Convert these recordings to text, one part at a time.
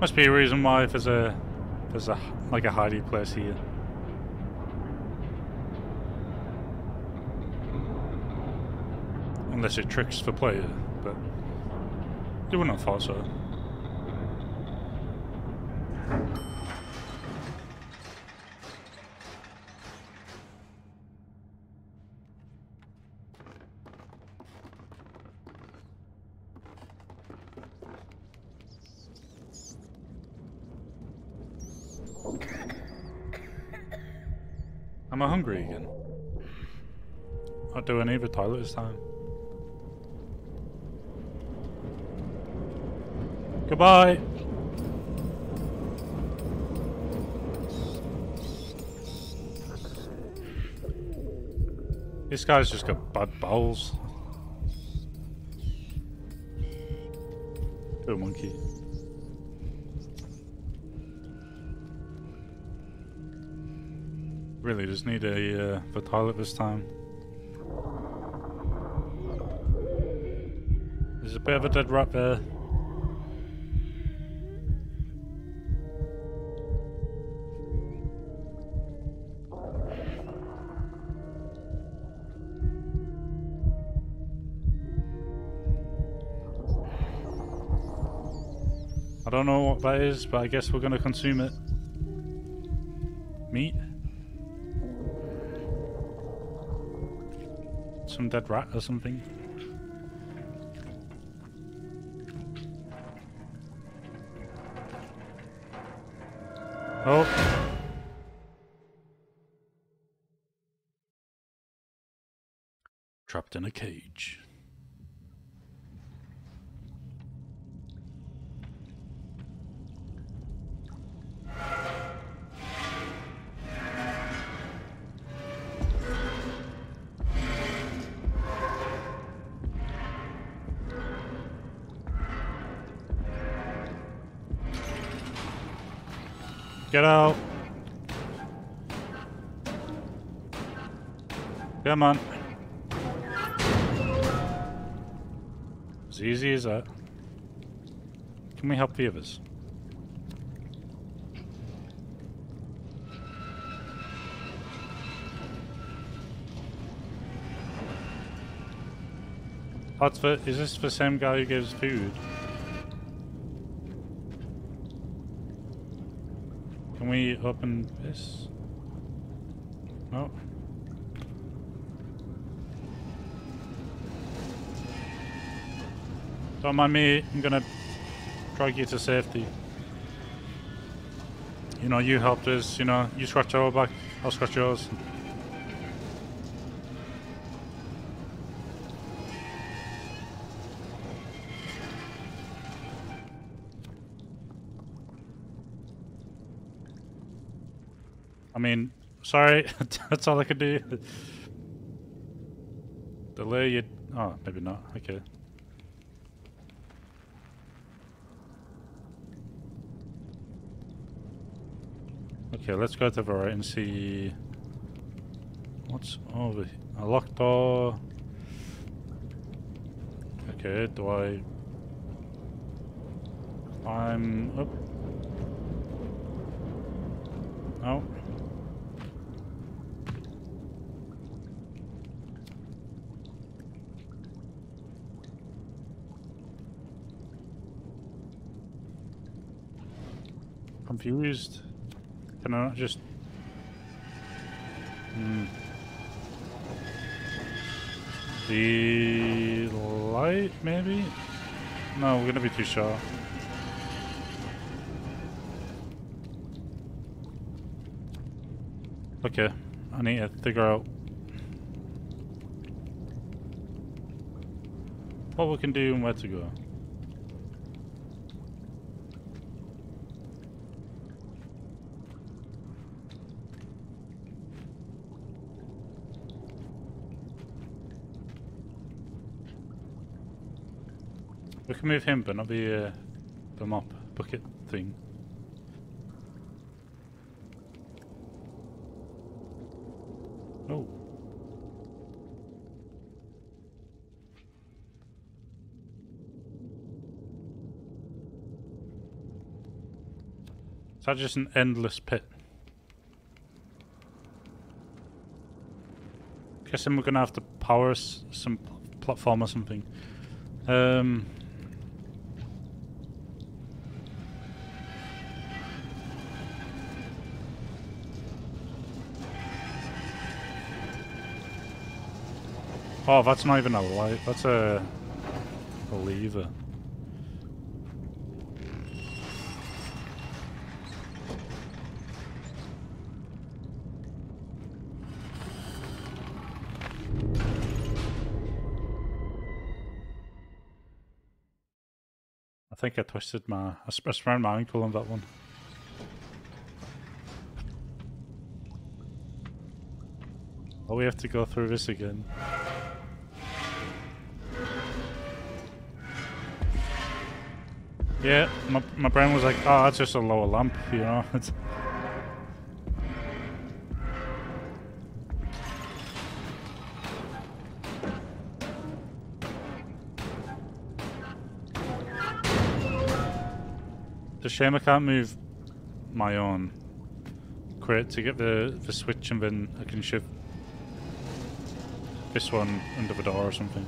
Must be a reason why there's a there's a like a hiding place here. Unless it tricks the player, but you wouldn't have thought so. Am I hungry again? I need the toilet this time? Goodbye! This guy's just got bad bowels. Poor monkey. Really just need a uh, toilet this time. There's a bit of a dead rat there. I don't know what that is, but I guess we're gonna consume it. Meat? Some dead rat or something? Oh. Trapped in a cage. Get out. Come on. As easy as that. Can we help the others? That's the, is this the same guy who gives food? Can we open this? No. Don't mind me, I'm gonna drag you to safety. You know, you helped us, you know, you scratch our back, I'll scratch yours. Sorry, that's all I could do. Delay you. Oh, maybe not. Okay. Okay, let's go to the right and see what's over here. A locked door. Okay, do I climb up? No. Confused. Can I not just... Hmm. The light, maybe? No, we're gonna be too short. Okay, I need to figure out what we can do and where to go. We can move him, but not the, uh, the mop bucket thing. Oh. that just an endless pit? Guessing we're gonna have to power some platform or something. Um. Oh, that's not even a light. That's a, a lever. I think I twisted my... I sp- my ankle on that one. Oh, we have to go through this again. Yeah, my, my brain was like, oh, that's just a lower lamp, you know? It's, it's a shame I can't move my own crate to get the, the switch and then I can shift this one under the door or something.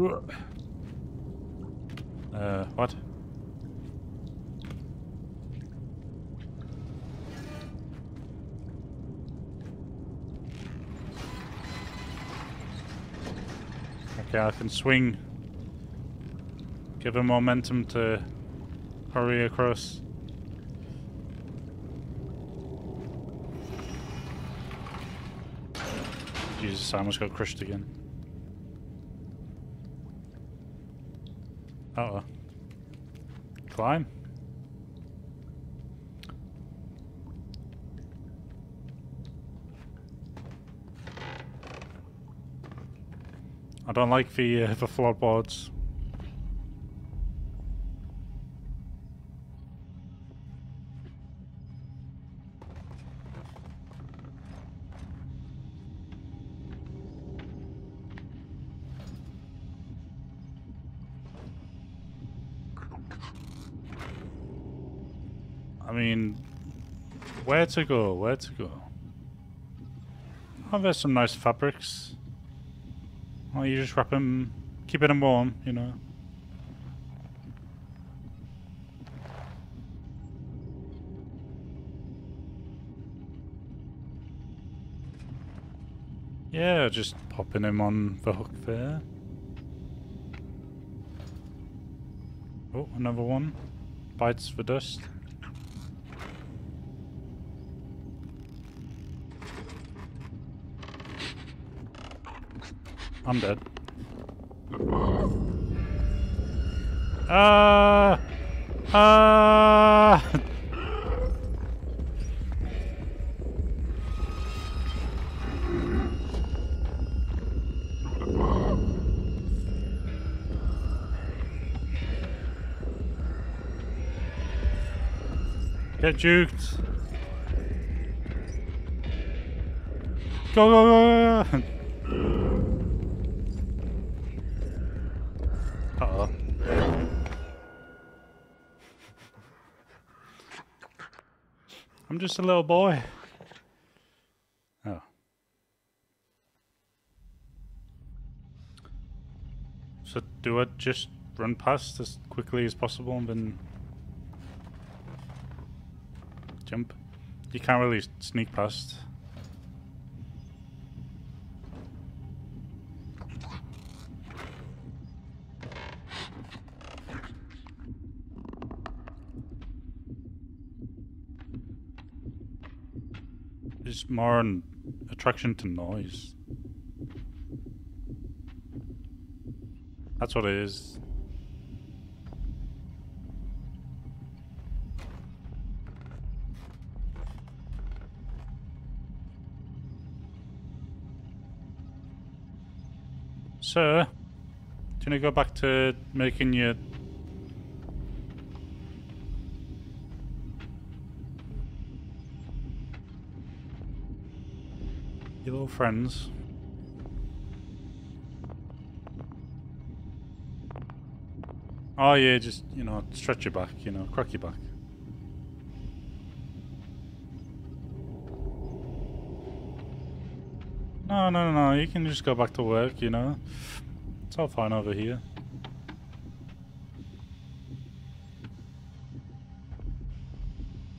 Uh, what? Okay, I can swing. Give him momentum to hurry across. Jesus, I almost got crushed again. Uh oh. Climb. I don't like the uh, the floorboards. Where to go? Where to go? Oh, there's some nice fabrics. Oh, you just wrap them, keeping them warm, you know. Yeah, just popping him on the hook there. Oh, another one. Bites the dust. I'm dead. Ah! Ah! Get juked. Go, go, go, go, go. Uh-oh. I'm just a little boy. Oh. So do I just run past as quickly as possible and then jump? You can't really sneak past. More an attraction to noise. That's what it is. Sir, do you want to go back to making your friends. Oh yeah, just, you know, stretch your back, you know, crack your back. No, no, no, no, you can just go back to work, you know. It's all fine over here.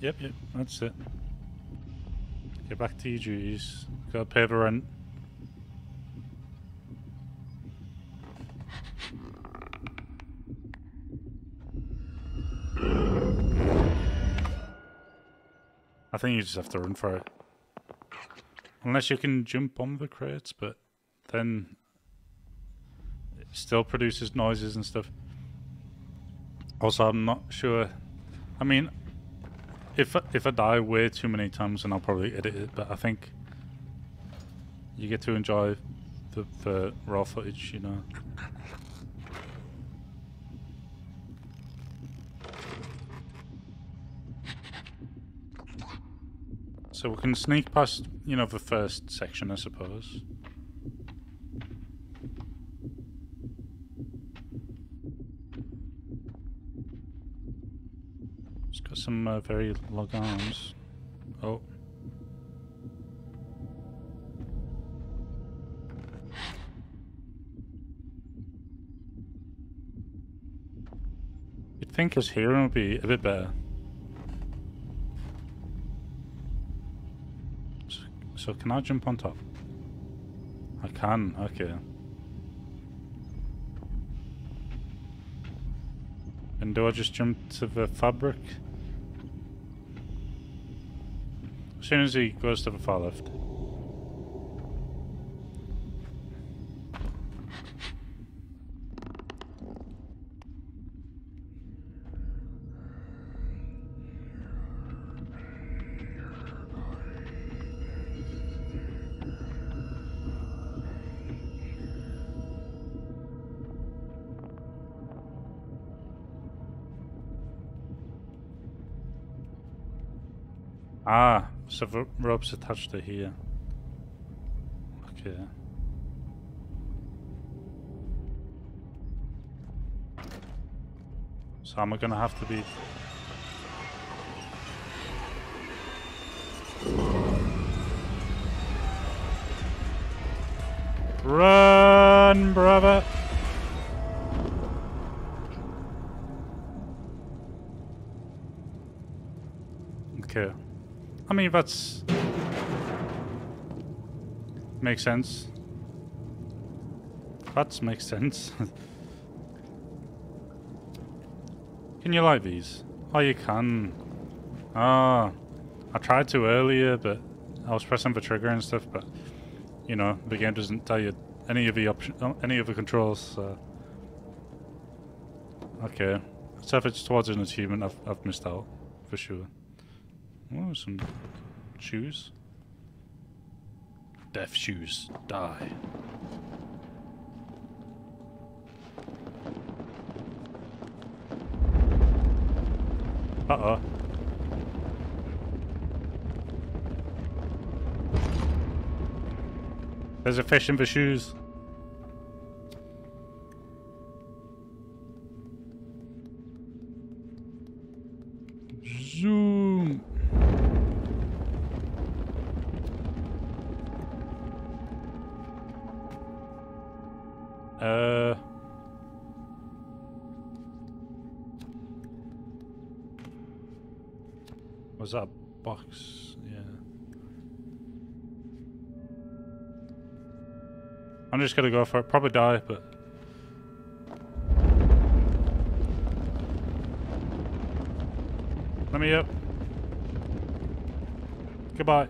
Yep, yep, that's it. Get back to your duties. Gotta pay the rent. I think you just have to run for it. Unless you can jump on the crates, but then it still produces noises and stuff. Also, I'm not sure. I mean, if if I die way too many times, then I'll probably edit it. But I think you get to enjoy the, the raw footage, you know. So we can sneak past, you know, the first section, I suppose. Some uh, very long arms. Oh. You'd think his hearing would be a bit better. So, so can I jump on top? I can, okay. And do I just jump to the fabric? As soon as he goes to the far left. Ah, so rope's attached to here. Okay. So I'm gonna have to be... Run, brother! Okay. I mean, that's... Makes sense. That makes sense. can you light these? Oh, you can. Ah. I tried to earlier, but I was pressing the trigger and stuff, but... You know, the game doesn't tell you any of the option, any of the controls, so... Okay. So if it's towards an achievement, I've, I've missed out, for sure. Oh, some shoes. Death shoes. Die. Uh-oh. There's a fish in the shoes. Uh. Was that a box? Yeah. I'm just gonna go for it. Probably die, but. Let me up. Goodbye.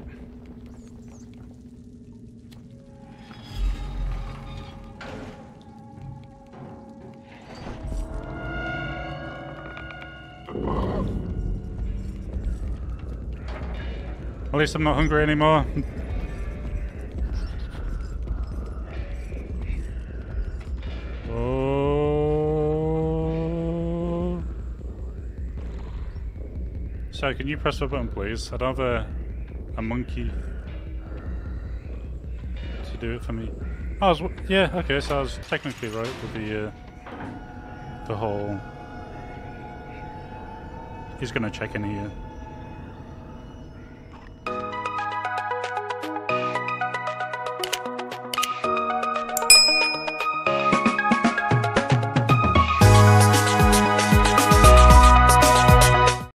At least I'm not hungry anymore. oh. So, can you press the button, please? I don't have a, a monkey to do it for me. I was, yeah, okay, so I was technically right with the, uh, the whole he's gonna check in here.